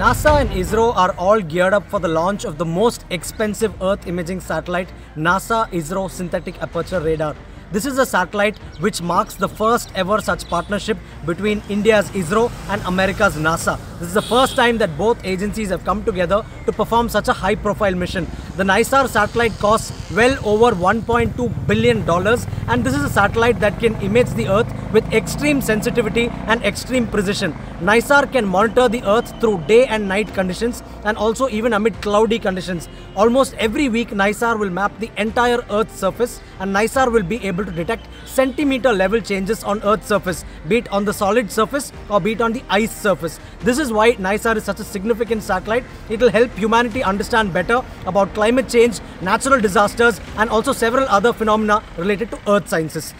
NASA and ISRO are all geared up for the launch of the most expensive Earth imaging satellite, NASA ISRO Synthetic Aperture Radar. This is a satellite which marks the first ever such partnership between India's ISRO and America's NASA. This is the first time that both agencies have come together to perform such a high profile mission. The NISAR satellite costs well over $1.2 billion and this is a satellite that can image the Earth with extreme sensitivity and extreme precision. NISAR can monitor the Earth through day and night conditions and also even amid cloudy conditions. Almost every week NISAR will map the entire Earth's surface and NISAR will be able to detect centimeter level changes on Earth's surface, be it on the solid surface or be it on the ice surface. This is why NISAR is such a significant satellite. It will help humanity understand better about climate change, natural disasters and also several other phenomena related to Earth sciences.